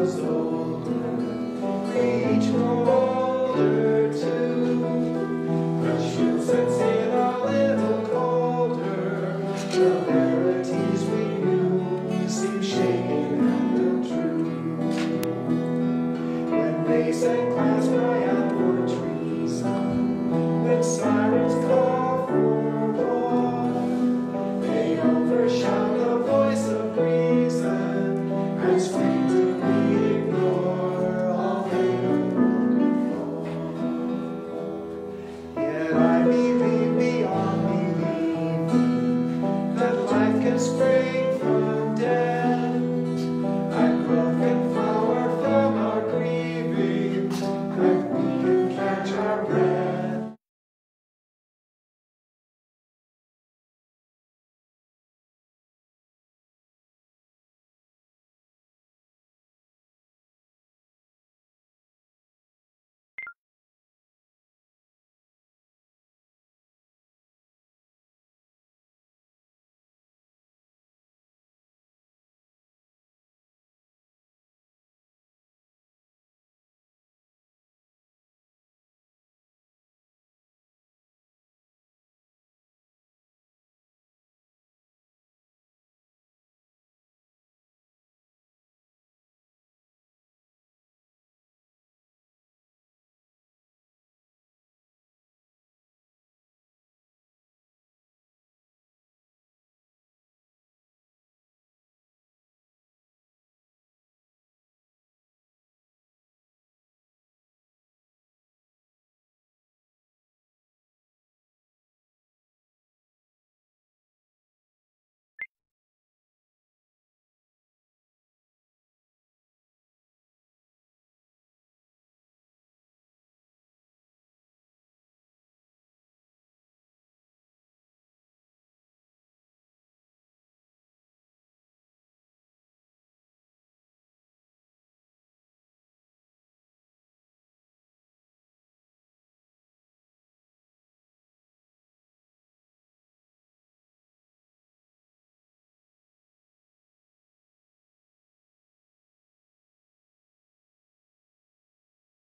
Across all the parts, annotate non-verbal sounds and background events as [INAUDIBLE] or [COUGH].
grows older, each older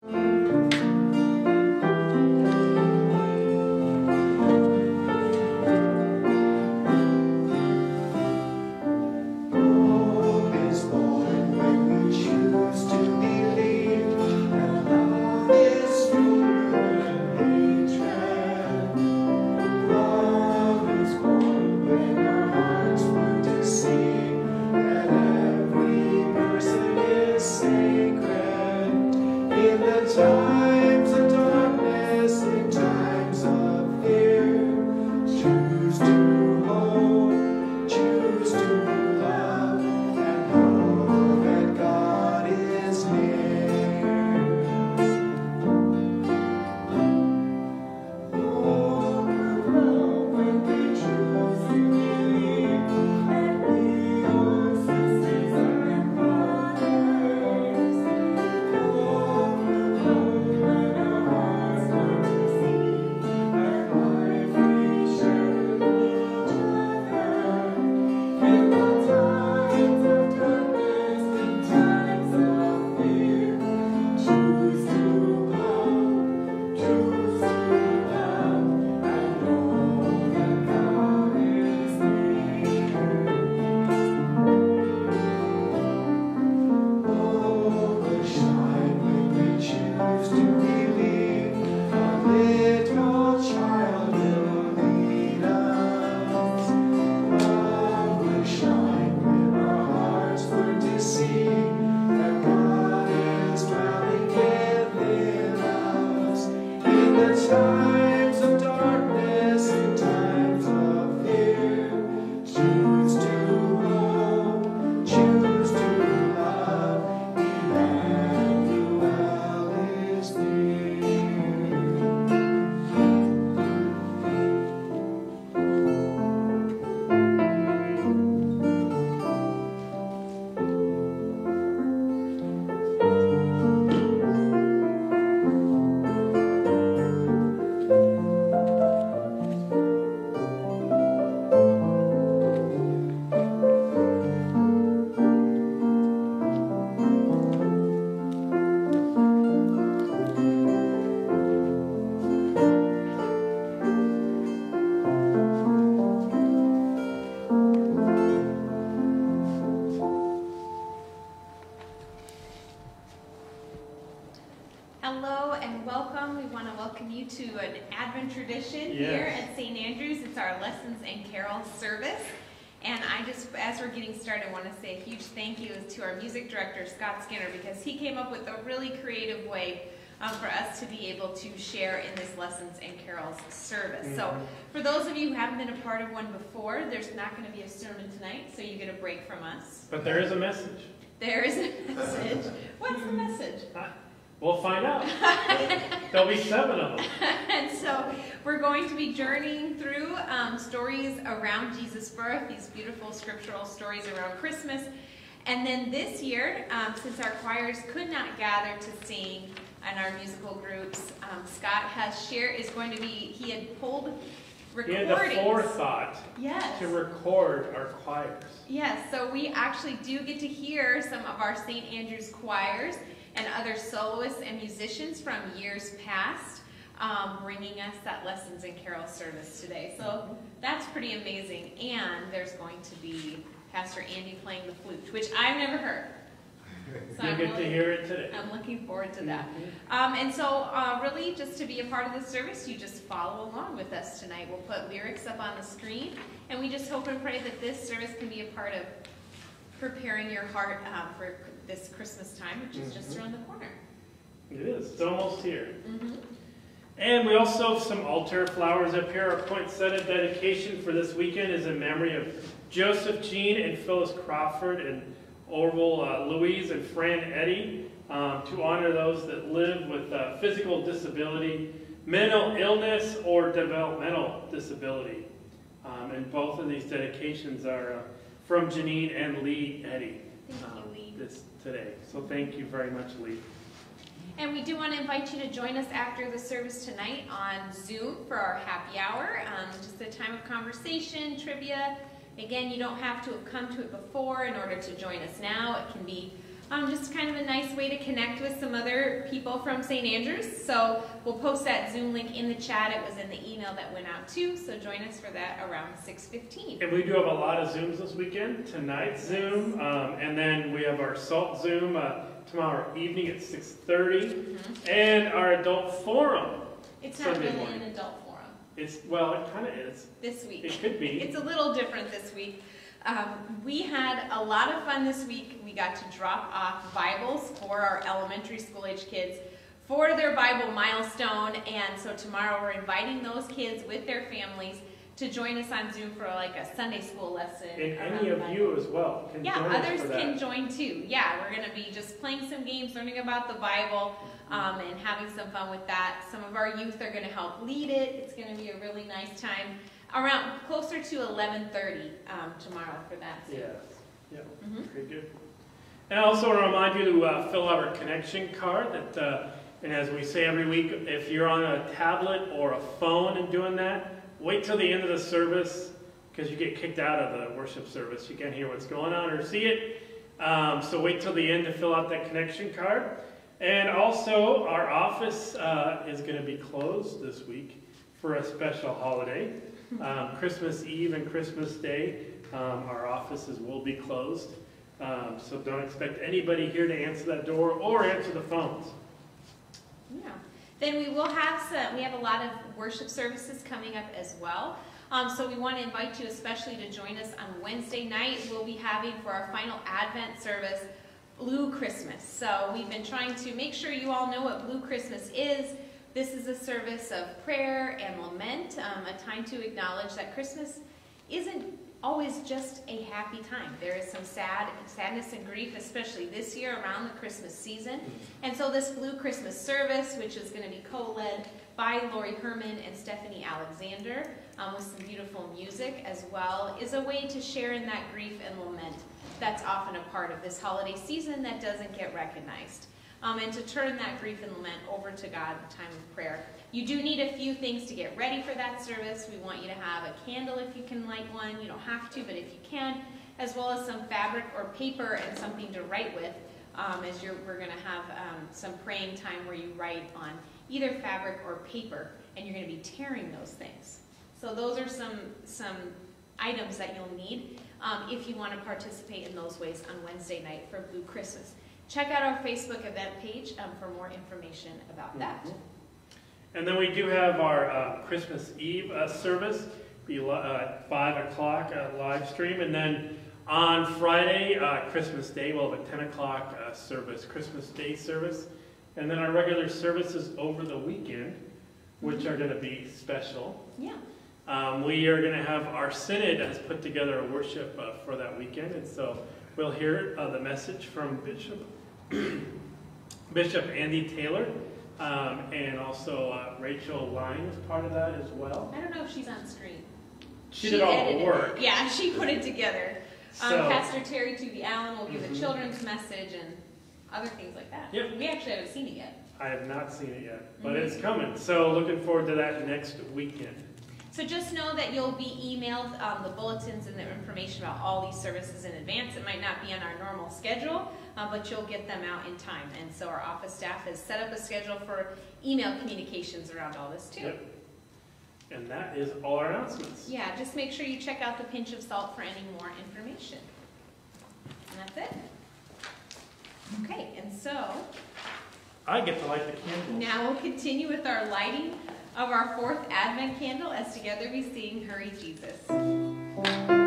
Thank you. Our music director, Scott Skinner, because he came up with a really creative way um, for us to be able to share in this lessons and carols service. So, Mhm. for those of you who haven't been a part of one before, there's not going to be a sermon tonight, so you get a break from us. But there is a message. There is a message. What's the message? [LAUGHS] We'll find out. There'll be seven of them. [LAUGHS] and so we're going to be journeying through um, stories around Jesus' birth, these beautiful scriptural stories around Christmas. And then this year, um, since our choirs could not gather to sing and our musical groups, um, Scott has shared is going to be he had pulled recordings. He had the forethought yes. to record our choirs. Yes, so we actually do get to hear some of our St. Andrew's choirs and other soloists and musicians from years past um, bringing us that lessons and carol service today. So that's pretty amazing. And there's going to be Pastor Andy playing the flute, which I've never heard. So You I'm get to looking- hear it today. I'm looking forward to that. Um, and so, uh, really, just to be a part of the service, you just follow along with us tonight. We'll put lyrics up on the screen, and we just hope and pray that this service can be a part of preparing your heart um, for this Christmas time, which is just Mhm. around the corner. It is. It's almost here. Mm-hmm. And we also have some altar flowers up here. Our poinsettia dedication for this weekend is in memory of Joseph Jean and Phyllis Crawford and Orville uh, Louise and Fran Eddy um, to honor those that live with uh, physical disability, mental illness, or developmental disability. Um, and both of these dedications are uh, from Janine and Lee Eddy um, this today. So thank you very much, Lee. And we do want to invite you to join us after the service tonight on Zoom for our happy hour. Um, just a time of conversation, trivia. Again, you don't have to have come to it before in order to join us now. It can be um, just kind of a nice way to connect with some other people from St. Andrews. So we'll post that Zoom link in the chat. It was in the email that went out too. So join us for that around 6:15. And we do have a lot of Zooms this weekend. Tonight's Zoom, um, and then we have our SALT Zoom uh, tomorrow evening at 6.30, Mhm. and our adult forum. It's not Sunday really morning. an adult forum It's, well, it kind of is. this week. It could be. It's a little different this week. Um, we had a lot of fun this week. We got to drop off Bibles for our elementary school age kids for their Bible milestone. And so tomorrow we're inviting those kids with their families to join us on Zoom for like a Sunday school lesson. And any of you as well can Yeah, others can join too. Yeah, we're going to be just playing some games, learning about the Bible, um, and having some fun with that. Some of our youth are going to help lead it. It's going to be a really nice time. Around closer to 11:30 um, tomorrow for that. Yes, yeah, Mhm. very good. And I also want to remind you to uh, fill out our connection card. That, uh, and as we say every week, if you're on a tablet or a phone and doing that, wait till the end of the service because you get kicked out of the worship service. You can't hear what's going on or see it. Um, so wait till the end to fill out that connection card. And also, our office uh, is going to be closed this week for a special holiday. Um, Christmas Eve and Christmas Day, um, our offices will be closed. Um, so don't expect anybody here to answer that door or answer the phones. Then we will have some, we have a lot of worship services coming up as well. Um, so we want to invite you especially to join us on Wednesday night. We'll be having for our final Advent service, Blue Christmas. So we've been trying to make sure you all know what Blue Christmas is. This is a service of prayer and lament, um, a time to acknowledge that Christmas isn't always just a happy time. There is some sad sadness and grief, especially this year around the Christmas season. And so this Blue Christmas service, which is going to be co-led by Lori Herman and Stephanie Alexander, um, with some beautiful music as well, is a way to share in that grief and lament that's often a part of this holiday season that doesn't get recognized. Um, and to turn that grief and lament over to God in time of prayer. You do need a few things to get ready for that service. We want you to have a candle if you can light one. You don't have to, but if you can, as well as some fabric or paper and something to write with. Um, as we're going to have um, some praying time where you write on either fabric or paper, and you're going to be tearing those things. So those are some some items that you'll need um, if you want to participate in those ways on Wednesday night for Blue Christmas. Check out our Facebook event page um, for more information about that. And then we do have our uh, Christmas Eve uh, service, be uh, 5 o'clock uh, live stream. And then on Friday, uh, Christmas Day, we'll have a 10 o'clock uh, service, Christmas Day service. And then our regular services over the weekend, which are going to be special. Yeah. Um, we are going to have our synod has put together a worship uh, for that weekend, and so we'll hear uh, the message from Bishop [CLEARS THROAT] Bishop Andy Taylor, um, and also uh, Rachel Line is part of that as well. I don't know if she's on screen. She, did all the edited it. work. Yeah, she put it together. Um, So- Pastor Terry Tooby Allen will give Mhm. a children's message and other things like that. Yep. We actually haven't seen it yet. I have not seen it yet, but Mhm. it's coming. So looking forward to that next weekend. So just know that you'll be emailed um, the bulletins and the information about all these services in advance. It might not be on our normal schedule, uh, but you'll get them out in time. And so our office staff has set up a schedule for email communications around all this too. Yep. And that is all our announcements. Yeah, just make sure you check out the pinch of salt for any more information. And that's it. Okay, and so I get to light the candles. now we'll continue with our lighting of our fourth Advent candle as together we sing Hurry Jesus.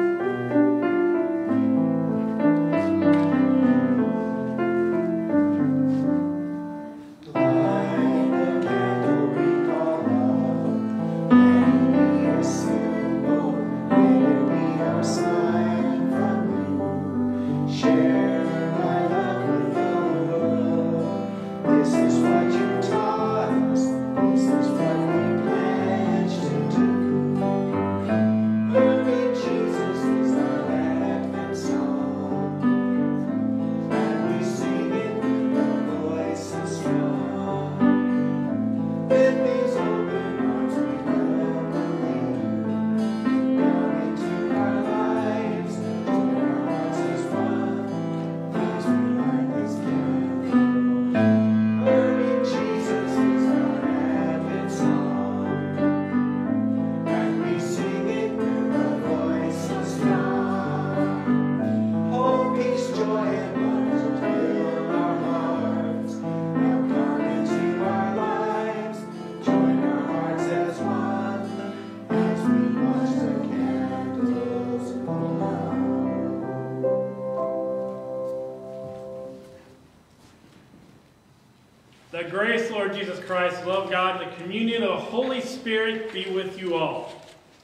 Christ, love God, the communion of the Holy Spirit be with you all.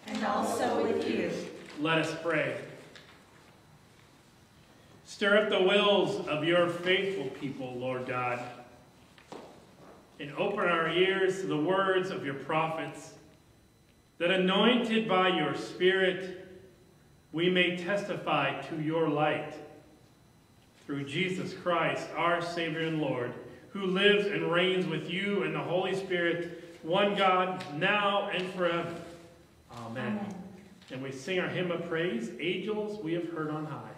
and also with you. Let us pray. Stir up the wills of your faithful people, Lord God, and open our ears to the words of your prophets, that anointed by your Spirit, we may testify to your light. Through Jesus Christ, our Savior and Lord, who lives and reigns with you and the Holy Spirit, one God, now and forever. Amen. Amen. And we sing our hymn of praise, Angels we have heard on high.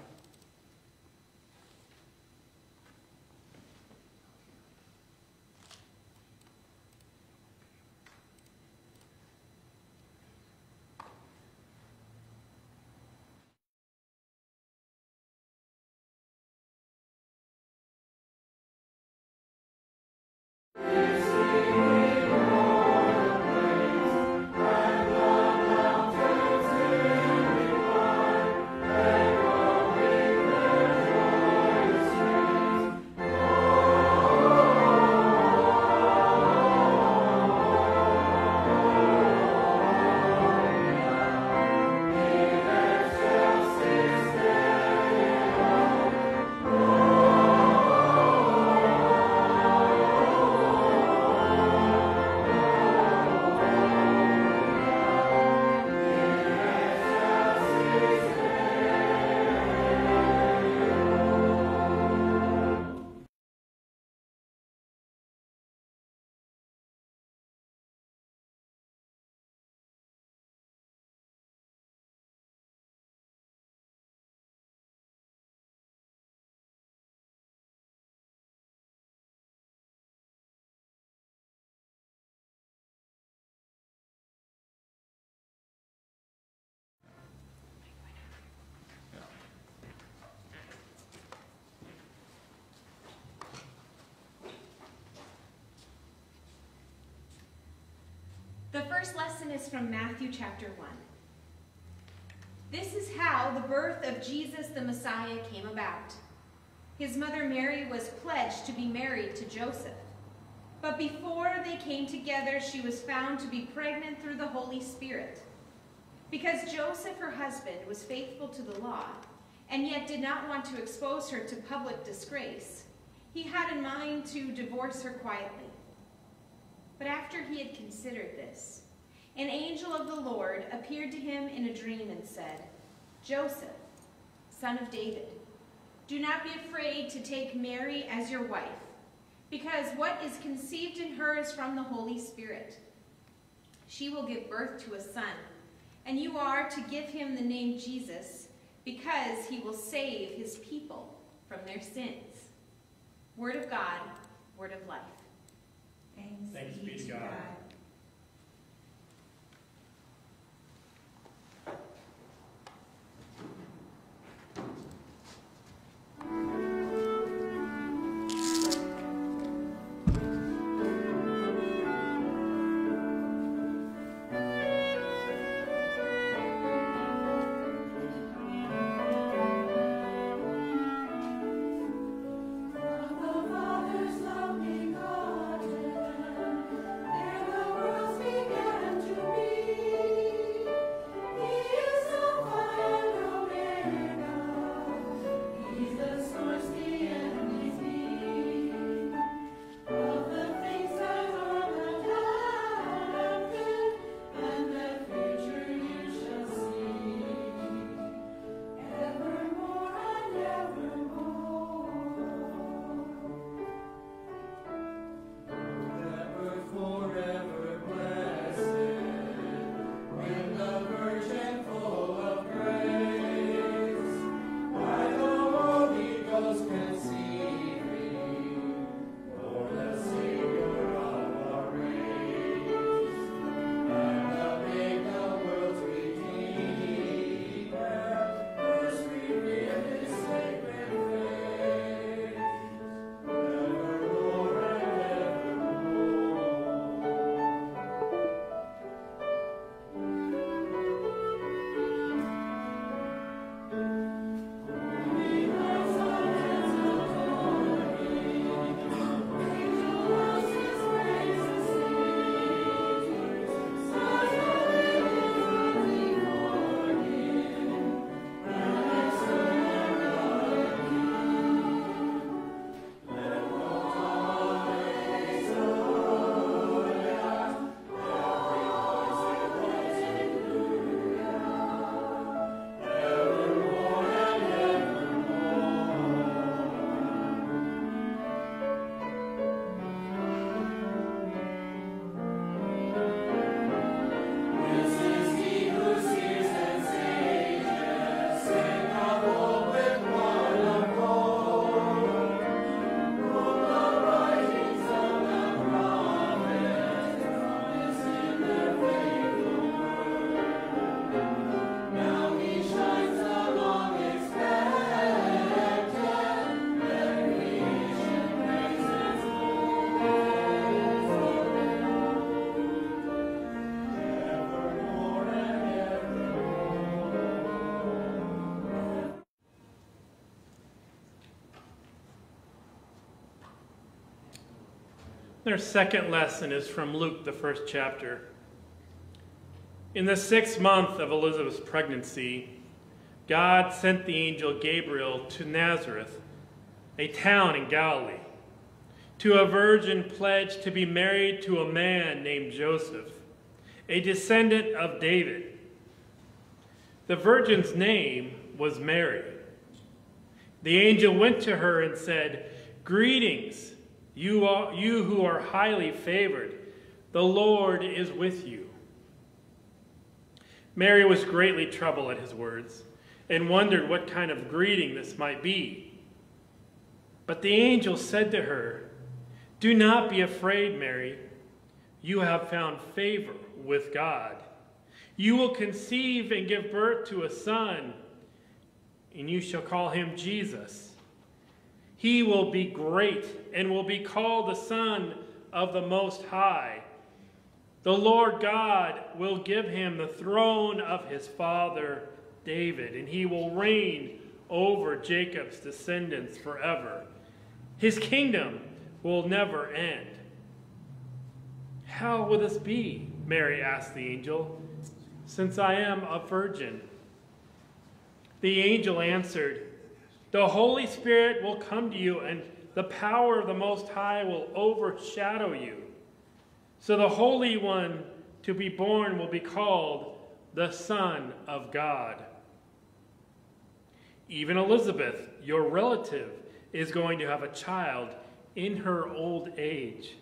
The first lesson is from Matthew chapter 1. This is how the birth of Jesus the Messiah came about. His mother Mary was pledged to be married to Joseph. But before they came together, she was found to be pregnant through the Holy Spirit. Because Joseph, her husband, was faithful to the law, and yet did not want to expose her to public disgrace, he had in mind to divorce her quietly. But after he had considered this, an angel of the Lord appeared to him in a dream and said, Joseph, son of David, do not be afraid to take Mary as your wife, because what is conceived in her is from the Holy Spirit. She will give birth to a son, and you are to give him the name Jesus, because he will save his people from their sins. Word of God, word of life. Thanks be to God. The Their second lesson is from Luke, the first chapter. In the sixth month of Elizabeth's pregnancy, God sent the angel Gabriel to Nazareth, a town in Galilee, to a virgin pledged to be married to a man named Joseph, a descendant of David. The virgin's name was Mary. The angel went to her and said, Greetings, you, are, you who are highly favored. The Lord is with you. Mary was greatly troubled at his words and wondered what kind of greeting this might be. But the angel said to her, Do not be afraid, Mary. You have found favor with God. You will conceive and give birth to a son, and you shall call him Jesus. He will be great and will be called the Son of the Most High. The Lord God will give him the throne of his father David, and he will reign over Jacob's descendants forever. His kingdom will never end. How will this be? Mary asked the angel, since I am a virgin. The angel answered, The Holy Spirit will come to you, and the power of the Most High will overshadow you. So the Holy One to be born will be called the Son of God. Even Elizabeth, your relative, is going to have a child in her old age.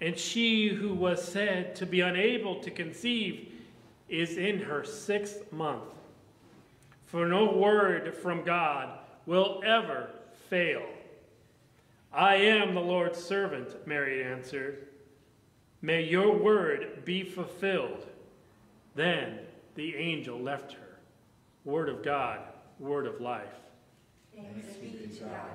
And she who was said to be unable to conceive is in her sixth month. For no word from God will ever fail. I am the Lord's servant, Mary answered. May your word be fulfilled. Then the angel left her. Word of God, word of life. Thanks be to God.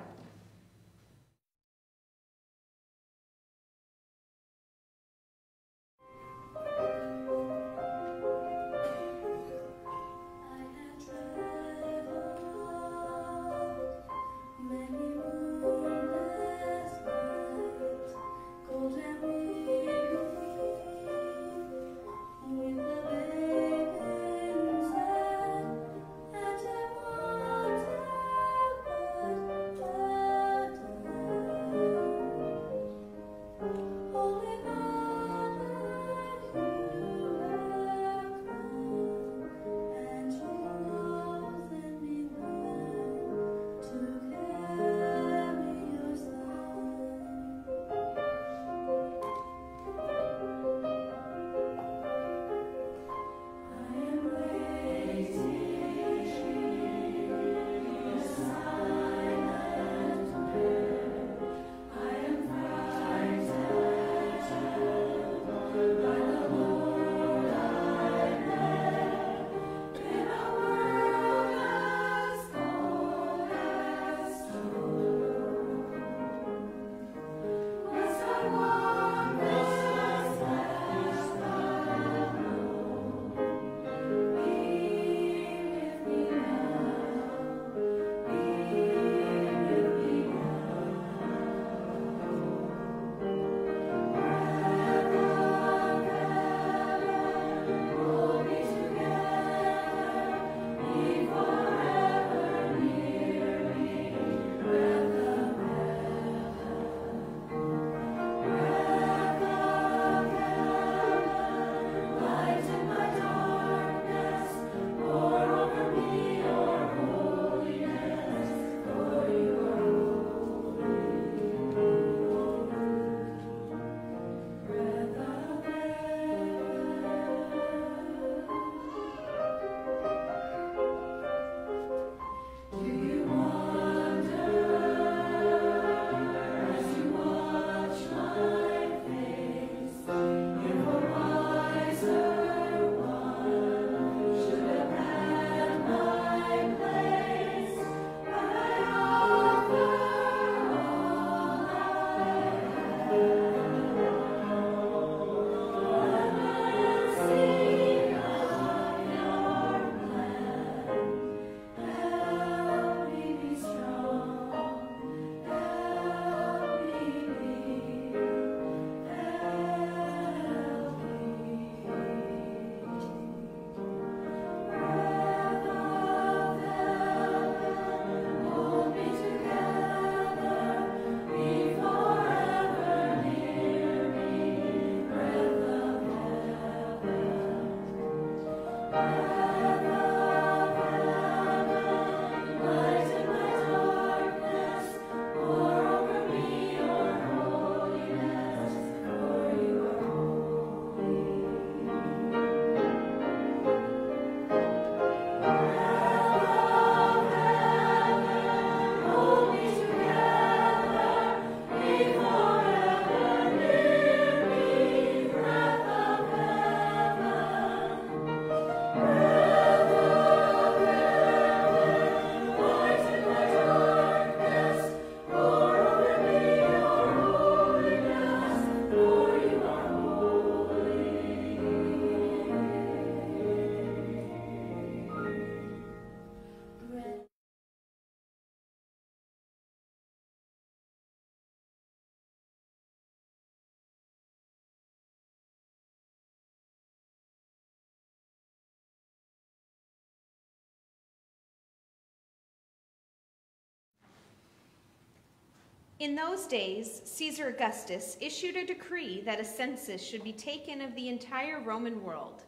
In those days, Caesar Augustus issued a decree that a census should be taken of the entire Roman world,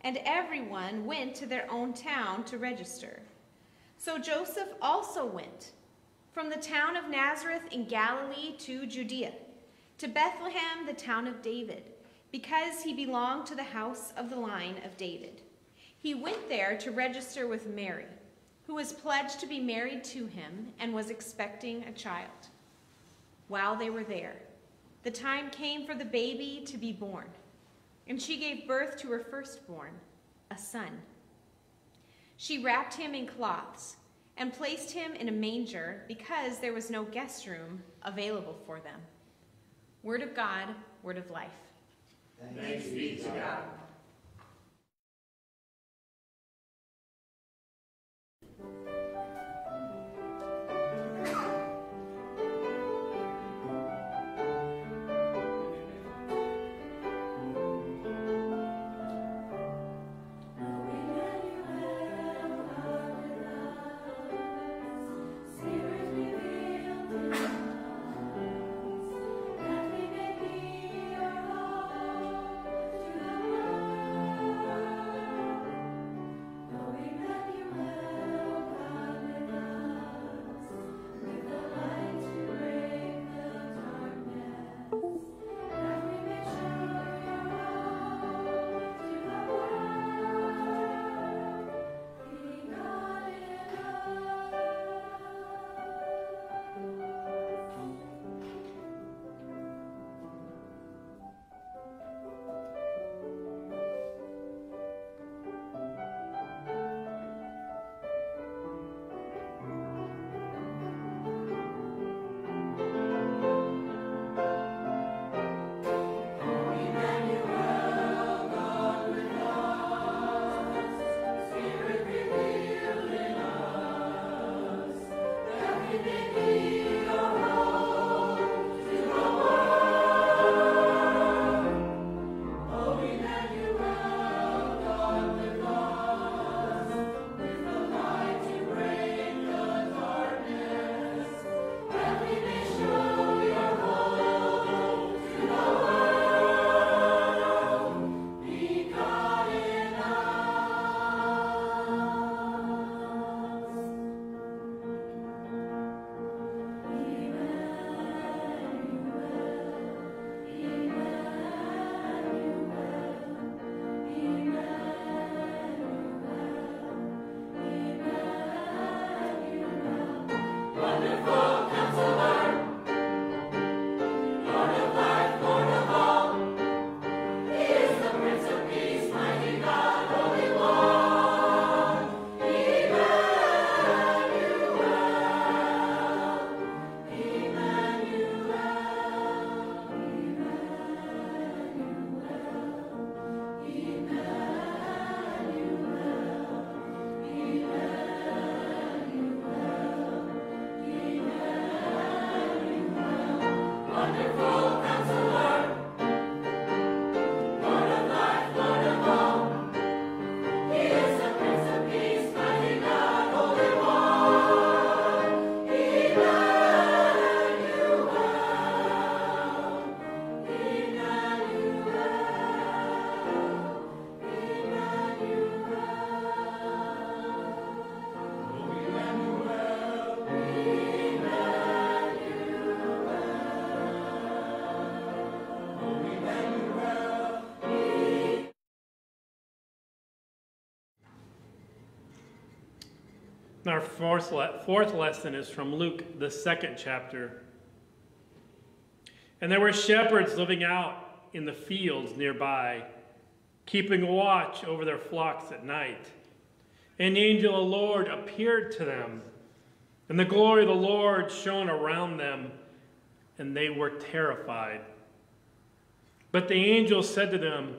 and everyone went to their own town to register. So Joseph also went from the town of Nazareth in Galilee to Judea, to Bethlehem, the town of David, because he belonged to the house of the line of David. He went there to register with Mary, who was pledged to be married to him and was expecting a child. While they were there, the time came for the baby to be born, and she gave birth to her firstborn, a son. She wrapped him in cloths and placed him in a manger because there was no guest room available for them. Word of God, word of life. Thanks be to God. Our fourth, le- fourth lesson is from Luke, the second chapter. And there were shepherds living out in the fields nearby, keeping watch over their flocks at night. And angel of the Lord appeared to them, and the glory of the Lord shone around them, and they were terrified. But the angel said to them,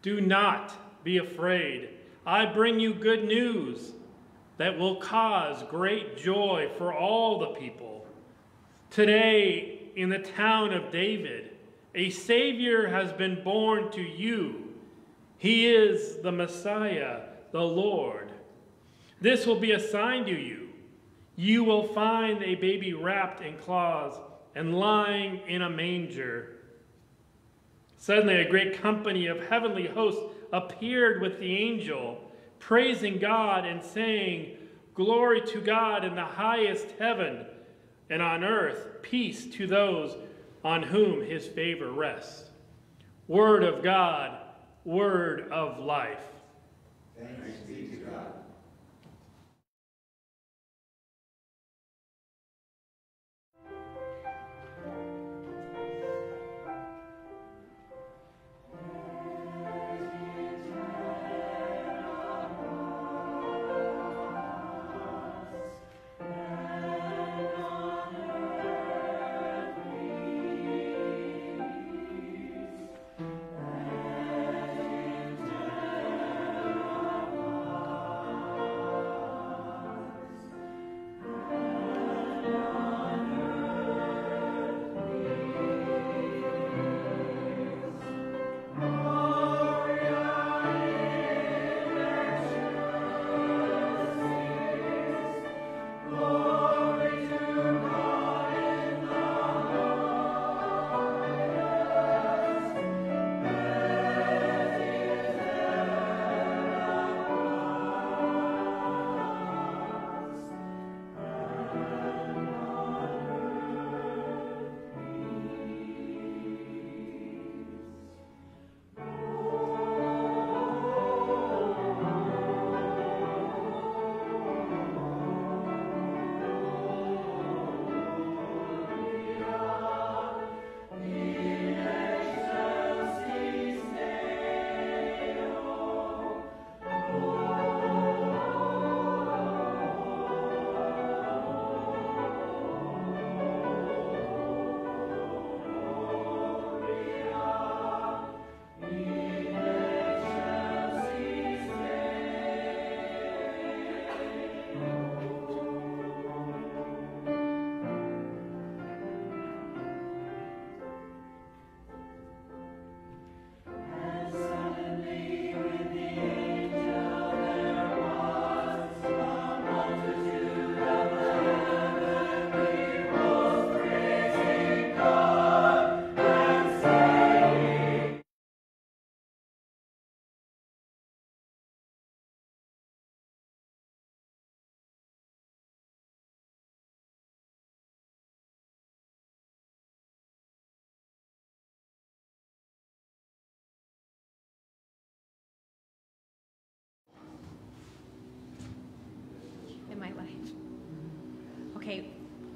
Do not be afraid. I bring you good news that will cause great joy for all the people. Today, in the town of David, a Savior has been born to you. He is the Messiah, the Lord. This will be a sign to you. You will find a baby wrapped in cloths and lying in a manger. Suddenly, a great company of heavenly hosts appeared with the angel, praising God and saying, Glory to God in the highest heaven, and on earth peace to those on whom his favor rests. Word of God, word of life. Thanks be to God.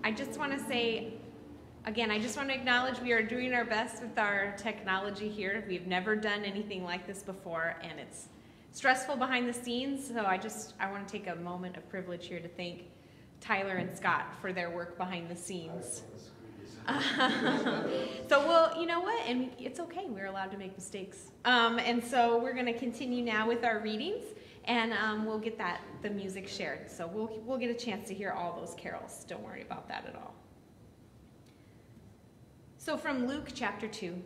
I just want to say, again, I just want to acknowledge we are doing our best with our technology here. We've never done anything like this before, and it's stressful behind the scenes. So I just, I want to take a moment of privilege here to thank Tyler and Scott for their work behind the scenes. [LAUGHS] so we'll, you know what, and it's okay. We're allowed to make mistakes. Um, and so we're going to continue now with our readings, and um, we'll get that the music shared. So we'll we'll get a chance to hear all those carols. Don't worry about that at all. So from Luke chapter two.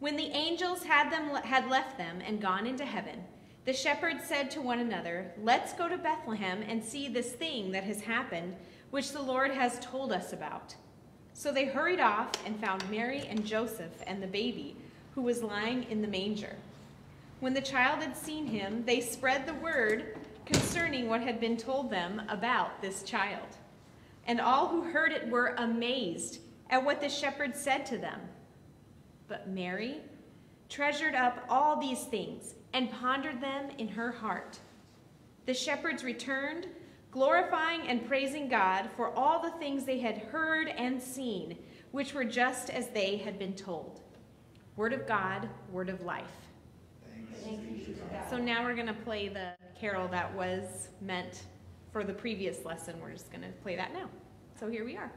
When the angels had them had left them and gone into heaven, the shepherds said to one another, "Let's go to Bethlehem and see this thing that has happened." which the Lord has told us about. So they hurried off and found Mary and Joseph and the baby, who was lying in the manger. When the child had seen him, they spread the word concerning what had been told them about this child. And all who heard it were amazed at what the shepherds said to them. But Mary treasured up all these things and pondered them in her heart. The shepherds returned glorifying and praising God for all the things they had heard and seen, which were just as they had been told. Word of God, word of life. So now we're going to play the carol that was meant for the previous lesson. We're just going to play that now. So here we are.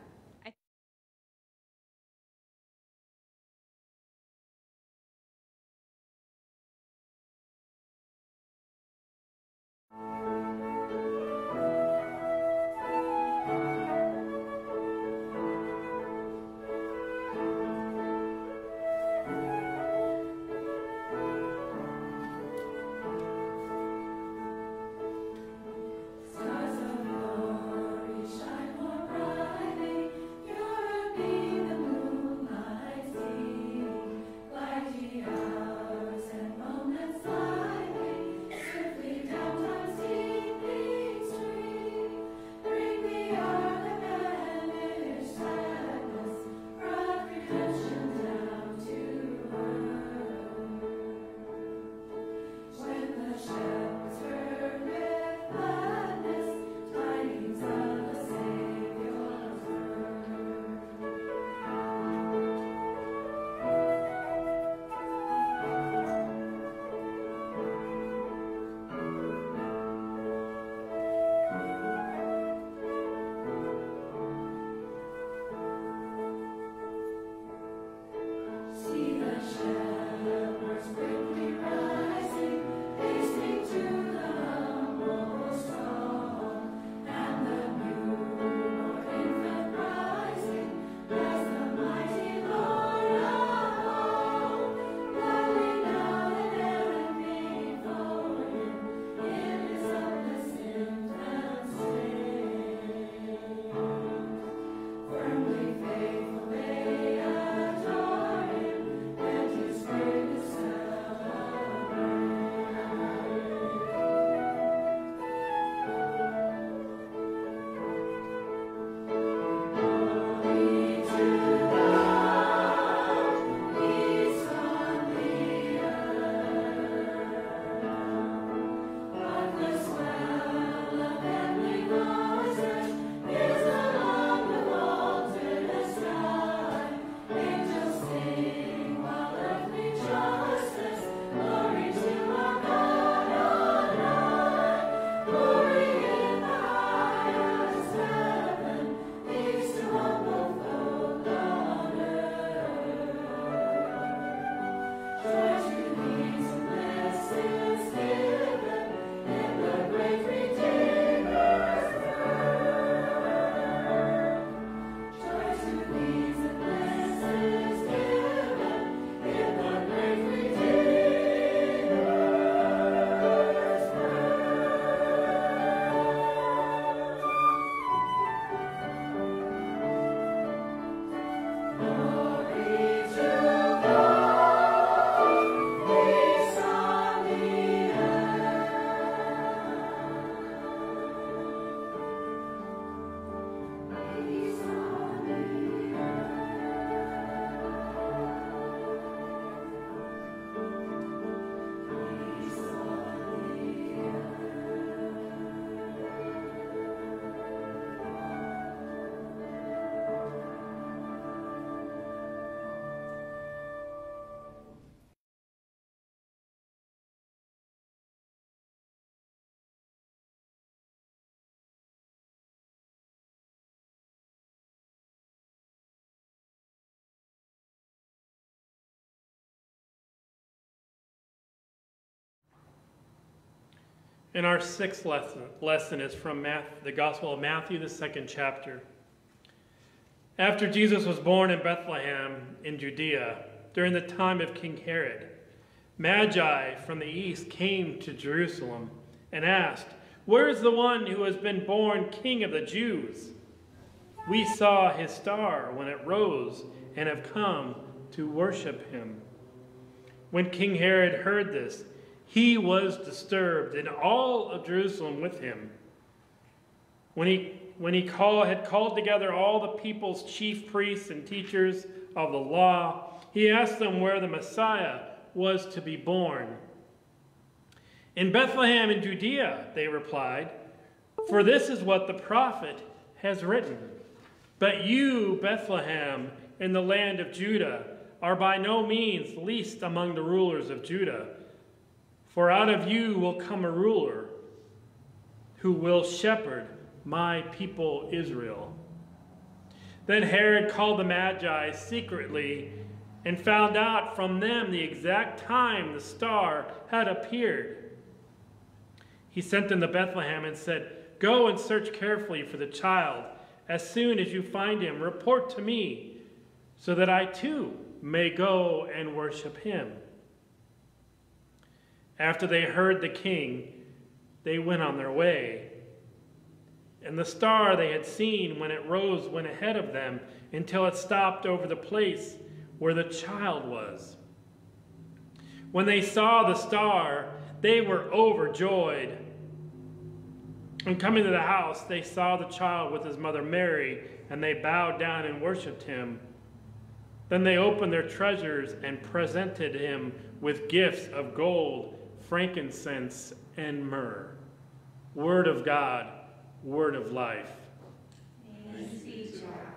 And our sixth lesson, lesson is from Math, the Gospel of Matthew, the second chapter. After Jesus was born in Bethlehem in Judea, during the time of King Herod, Magi from the east came to Jerusalem and asked, Where is the one who has been born King of the Jews? We saw his star when it rose and have come to worship him. When King Herod heard this, he was disturbed, and all of Jerusalem with him. When he, when he call, had called together all the people's chief priests and teachers of the law, he asked them where the Messiah was to be born. In Bethlehem in Judea, they replied, for this is what the prophet has written. But you, Bethlehem, in the land of Judah, are by no means least among the rulers of Judah. For out of you will come a ruler who will shepherd my people Israel. Then Herod called the Magi secretly and found out from them the exact time the star had appeared. He sent them to Bethlehem and said, Go and search carefully for the child. As soon as you find him, report to me, so that I too may go and worship him. After they heard the king, they went on their way. And the star they had seen when it rose went ahead of them until it stopped over the place where the child was. When they saw the star, they were overjoyed. And coming to the house, they saw the child with his mother Mary, and they bowed down and worshiped him. Then they opened their treasures and presented him with gifts of gold, frankincense, and myrrh. Word of God, word of life. Thanks be to God.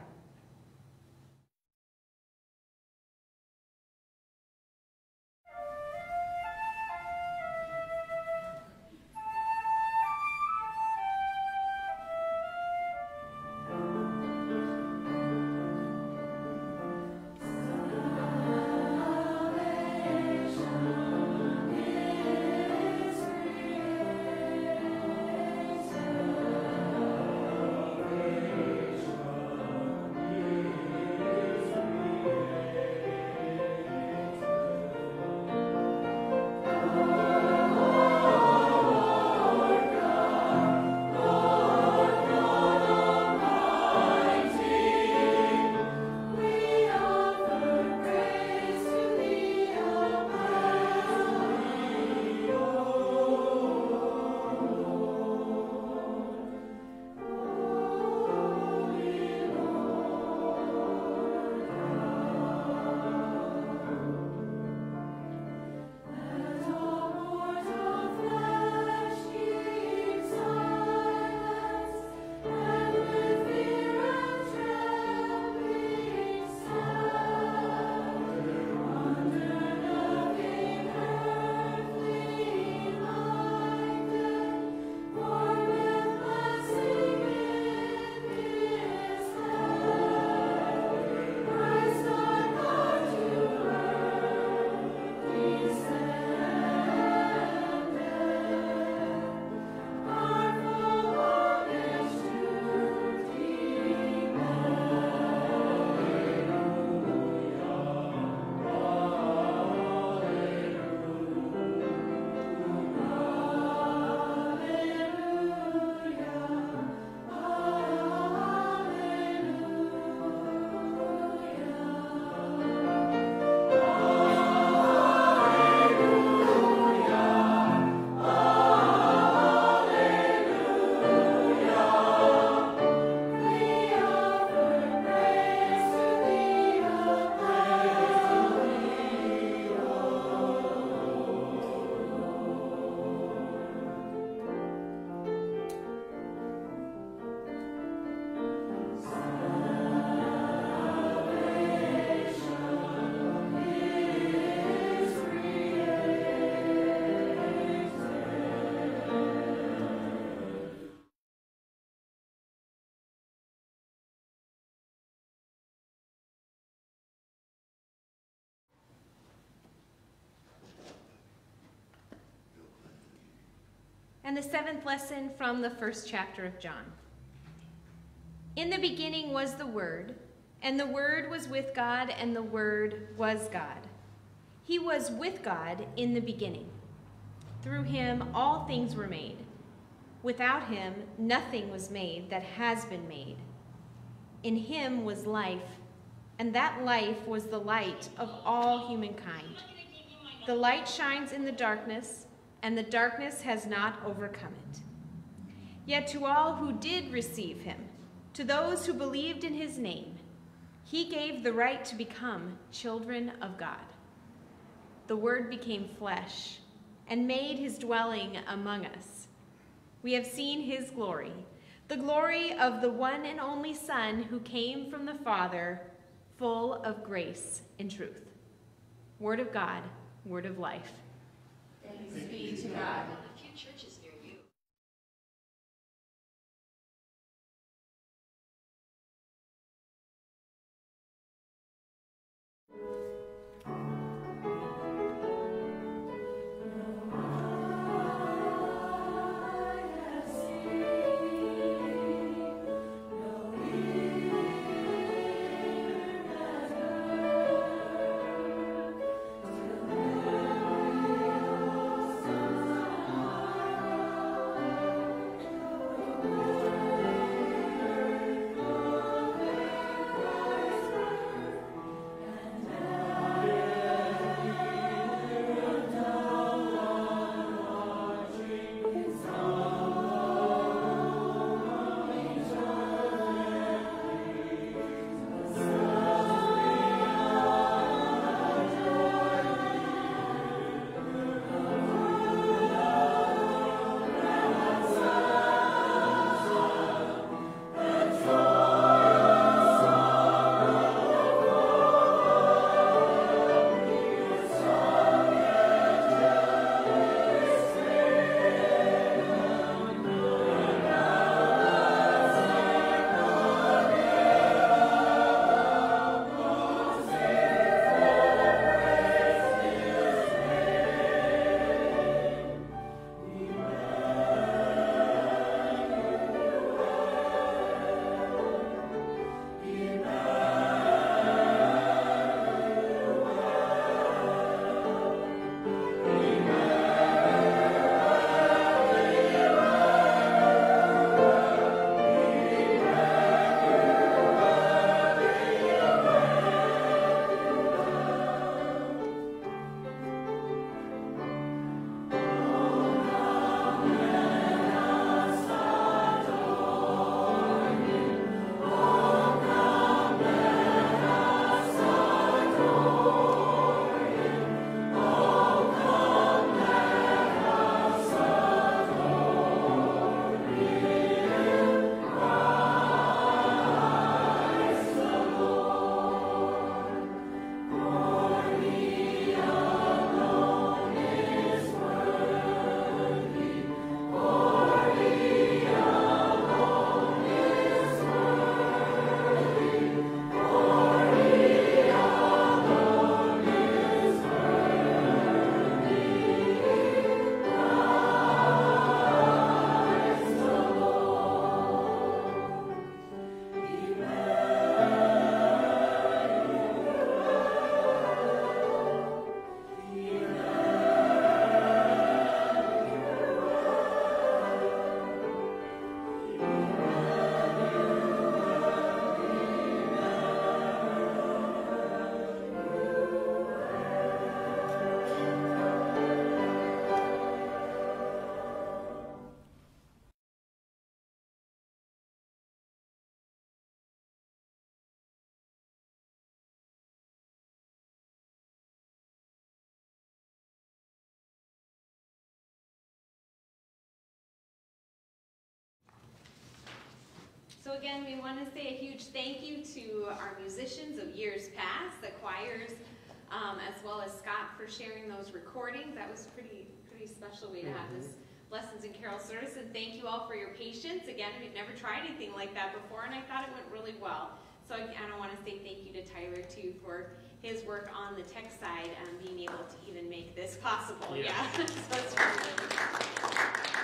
The seventh lesson from the first chapter of John. In the beginning was the Word, and the Word was with God, and the Word was God. He was with God in the beginning. Through him all things were made. Without him nothing was made that has been made. In him was life, and that life was the light of all humankind. The light shines in the darkness, and the darkness has not overcome it. Yet to all who did receive him, to those who believed in his name, he gave the right to become children of God. The Word became flesh and made his dwelling among us. We have seen his glory, the glory of the one and only Son who came from the Father, full of grace and truth. Word of God, word of life. Thanks be to God. A few churches near you. Again, we want to say a huge thank you to our musicians of years past, the choirs, um, as well as Scott for sharing those recordings. That was pretty pretty special way to have this lessons and carol service. And thank you all for your patience. Again, we've never tried anything like that before, and I thought it went really well. So again, I want to say thank you to Tyler too for his work on the tech side and being able to even make this possible. Yeah. Yeah. [LAUGHS] so it's really We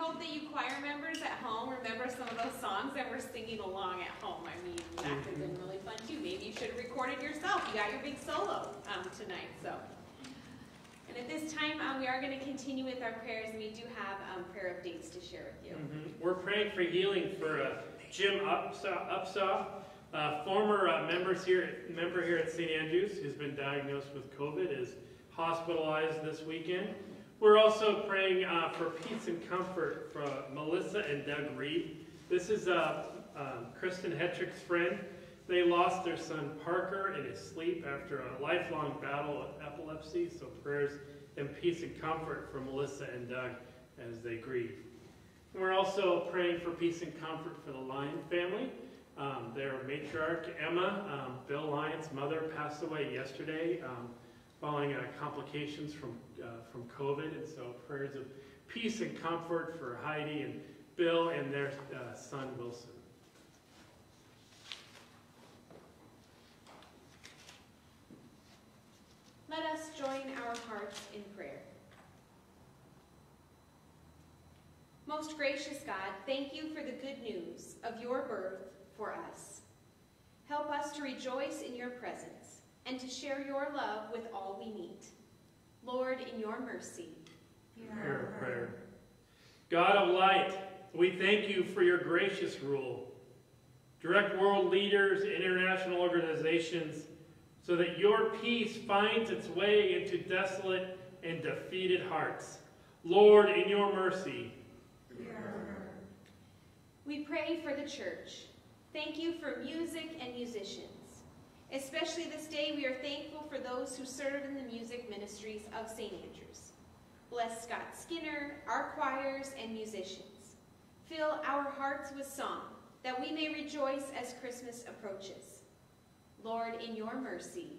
hope that you choir members at home remember some of those songs that we're singing along at home. I mean, that could have been really fun too. Maybe you should have recorded yourself. You got your big solo um, tonight, so. And at this time, um, we are going to continue with our prayers, and we do have um, prayer updates to share with you. Mhm. We're praying for healing for uh, Jim Upsaw, Upsaw uh, former uh, members here, member here at St. Andrews, who's been diagnosed with COVID, is hospitalized this weekend. We're also praying uh, for peace and comfort for Melissa and Doug Reed. This is uh, um, Kristen Hetrick's friend. They lost their son Parker in his sleep after a lifelong battle with epilepsy. So prayers and peace and comfort for Melissa and Doug as they grieve. We're also praying for peace and comfort for the Lyon family. Um, their matriarch, Emma, um, Bill Lyon's mother, passed away yesterday um, following uh, complications from, uh, from COVID. And so prayers of peace and comfort for Heidi and Bill and their uh, son, Wilson. Let us join our hearts in prayer. Most gracious God, thank you for the good news of your birth for us. Help us to rejoice in your presence and to share your love with all we meet. Lord, in your mercy, Hear our prayer. God of light, we thank you for your gracious rule. Direct world leaders, international organizations, so that your peace finds its way into desolate and defeated hearts. Lord, in your mercy, we pray for the church. Thank you for music and musicians. Especially this day, we are thankful for those who serve in the music ministries of St. Andrews. Bless Scott Skinner, our choirs, and musicians. Fill our hearts with song, that we may rejoice as Christmas approaches. Lord, in your mercy,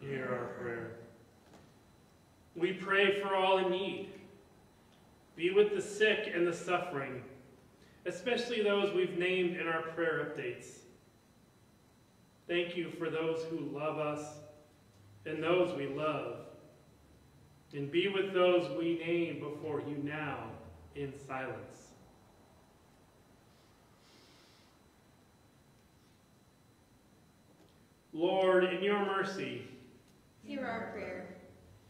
hear our prayer. We pray for all in need. Be with the sick and the suffering, especially those we've named in our prayer updates. Thank you for those who love us and those we love. And be with those we name before you now in silence. Lord, in your mercy, hear our prayer.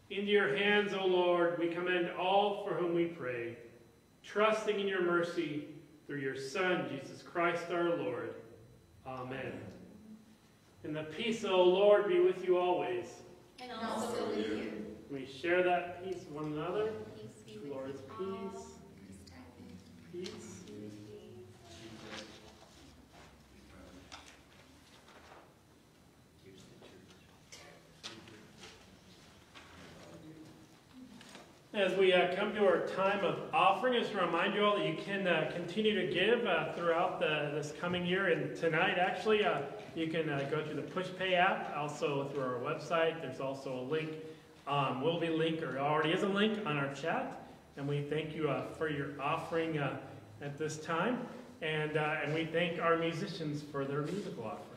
into your hands, O Lord, we commend all for whom we pray, trusting in your mercy through your Son, Jesus Christ our Lord. Amen. And the peace of the Lord be with you always. And also with you. We share that peace with one another. Peace Lord's peace. Peace. As we uh, come to our time of offering, I just to remind you all that you can uh, continue to give uh, throughout the, this coming year. And tonight, actually, uh, you can uh, go to the PushPay app, also through our website. There's also a link, um, will be link, or already is a link on our chat. And we thank you uh, for your offering at this time. And, and we thank our musicians for their musical offering.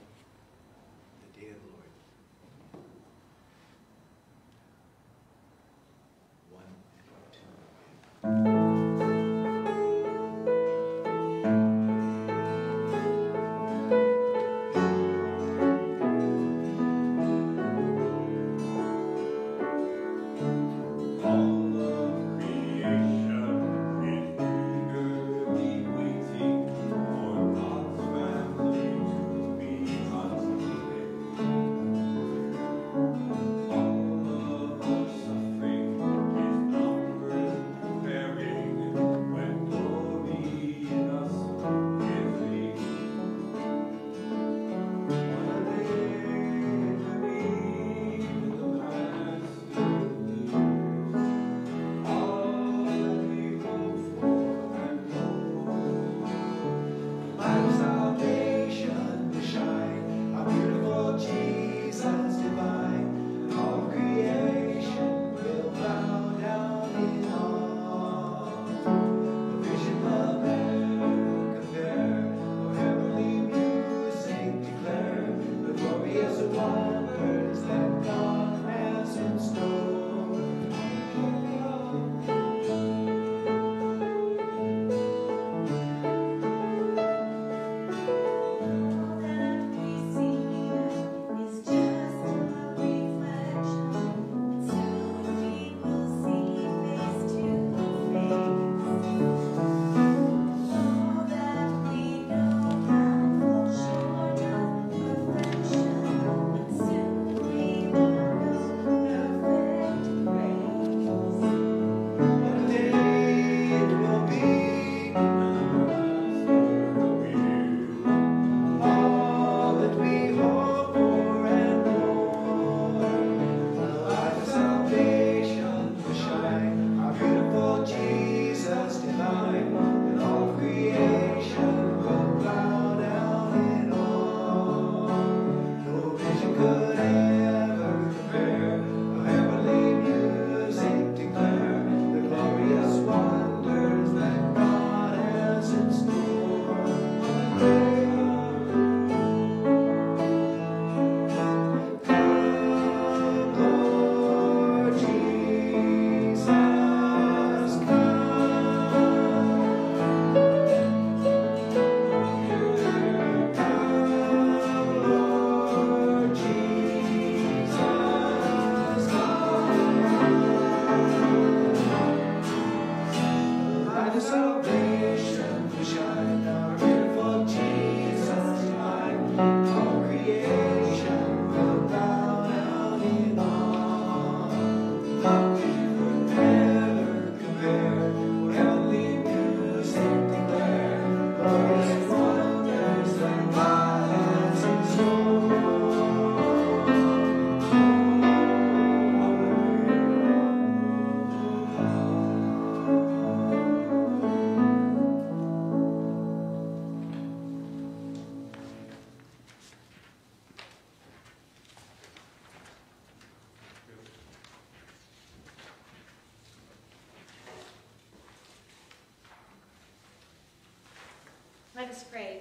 Let us pray.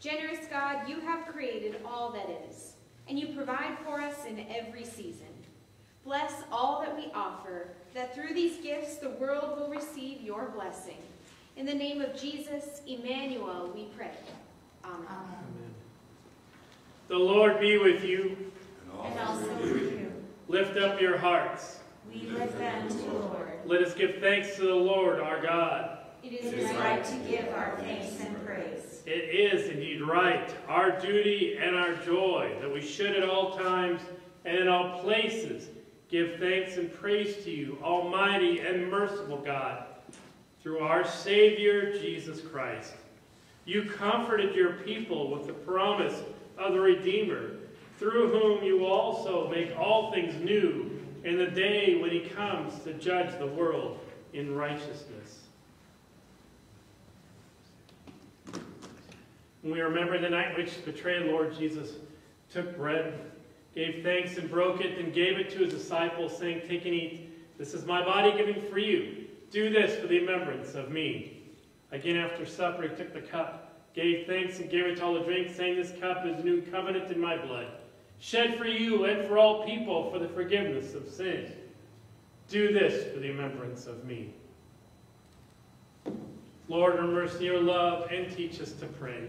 Generous God, you have created all that is, and you provide for us in every season. Bless all that we offer, that through these gifts the world will receive your blessing. In the name of Jesus, Emmanuel, we pray. Amen. Amen. The Lord be with you. And also with you. Lift up your hearts. We lift them to the Lord. Let us give thanks to the Lord our God. It It is is right right to give our thanks and praise. It is indeed right, our duty and our joy, that we should at all times and in all places give thanks and praise to you, Almighty and merciful God, through our Savior Jesus Christ. You comforted your people with the promise of the Redeemer, through whom you also make all things new in the day when he comes to judge the world in righteousness. When we remember the night which the betrayed Lord Jesus took bread, gave thanks and broke it, and gave it to his disciples, saying, Take and eat. This is my body given for you. Do this for the remembrance of me. Again, after supper, he took the cup, gave thanks, and gave it to all to drink, saying, This cup is new covenant in my blood, shed for you and for all people for the forgiveness of sins. Do this for the remembrance of me. Lord, have mercy, your love, and teach us to pray.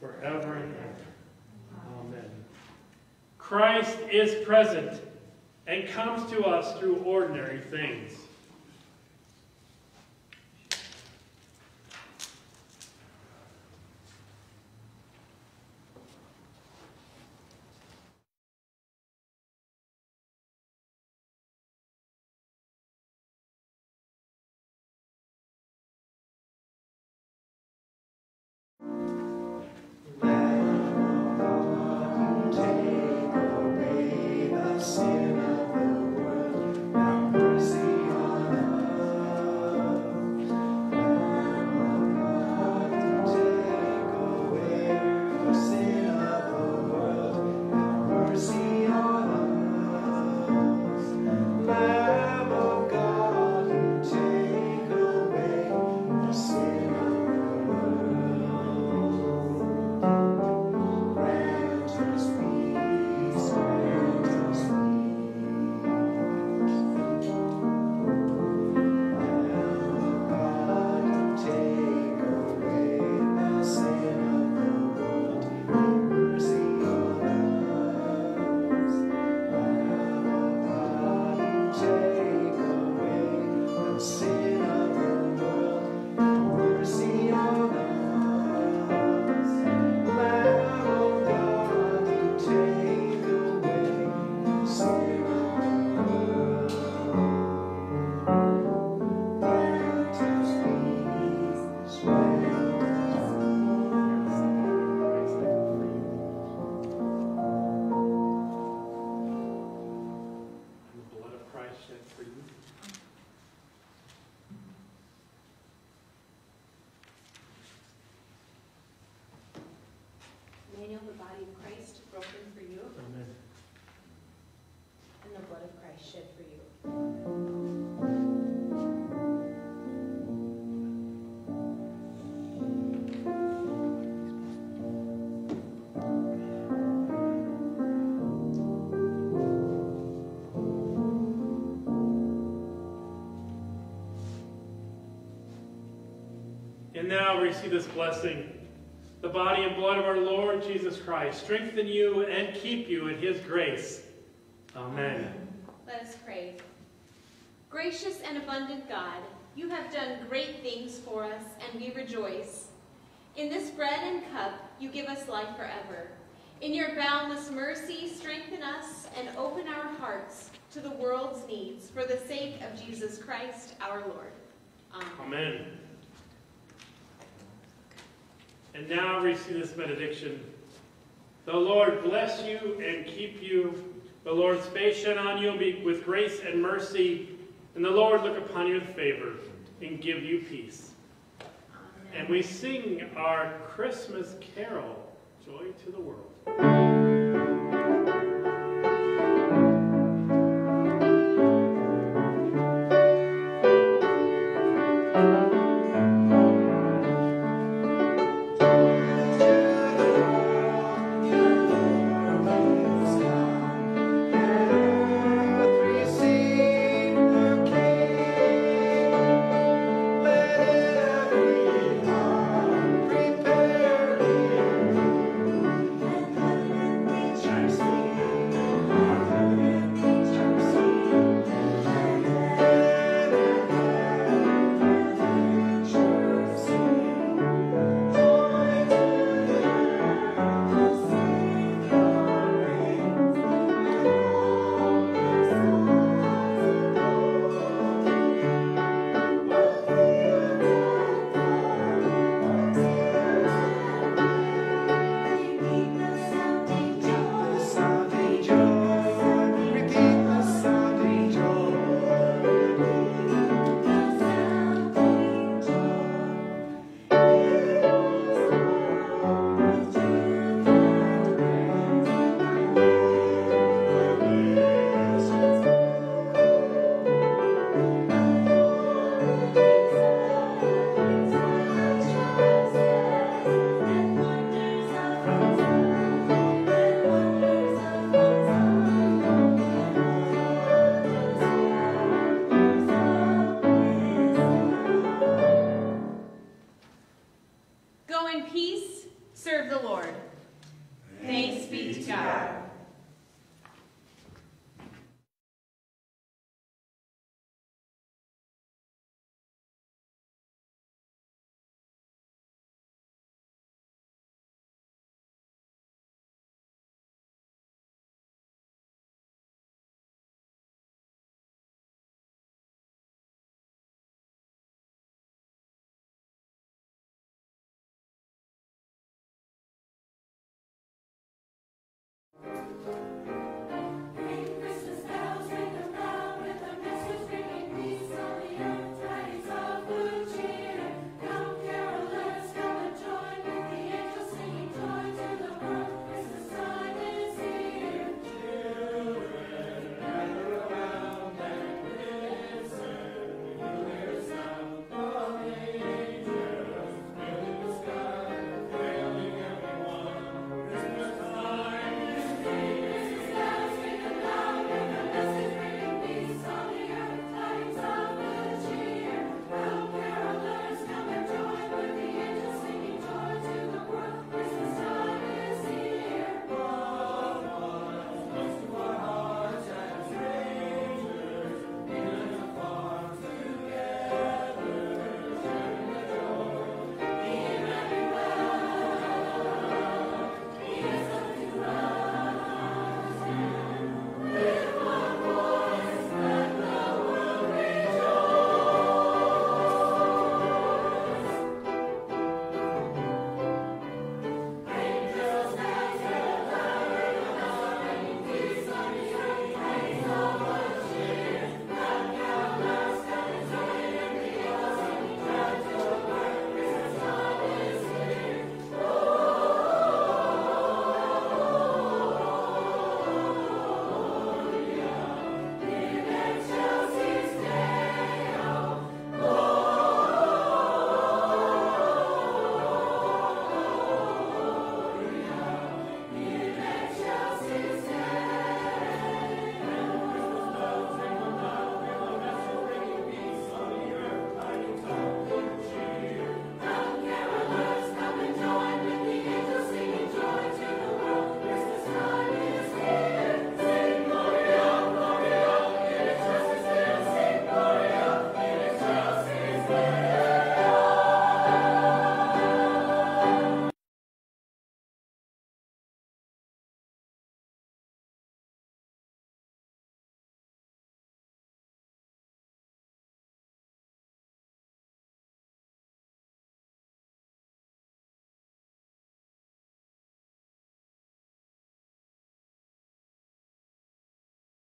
forever and ever. Amen. Christ is present and comes to us through ordinary things. Of Christ broken for you, Amen. and the blood of Christ shed for you. And now receive this blessing. Body and blood of our Lord Jesus Christ strengthen you and keep you in his grace. Amen. Let us pray. Gracious and abundant God, you have done great things for us, and we rejoice. In this bread and cup, you give us life forever. In your boundless mercy, strengthen us and open our hearts to the world's needs for the sake of Jesus Christ our Lord. Amen. Amen. And now we receive this benediction. The Lord bless you and keep you. The Lord's face shine on you be with grace and mercy. And the Lord look upon you with favor and give you peace. And we sing our Christmas carol, Joy to the World.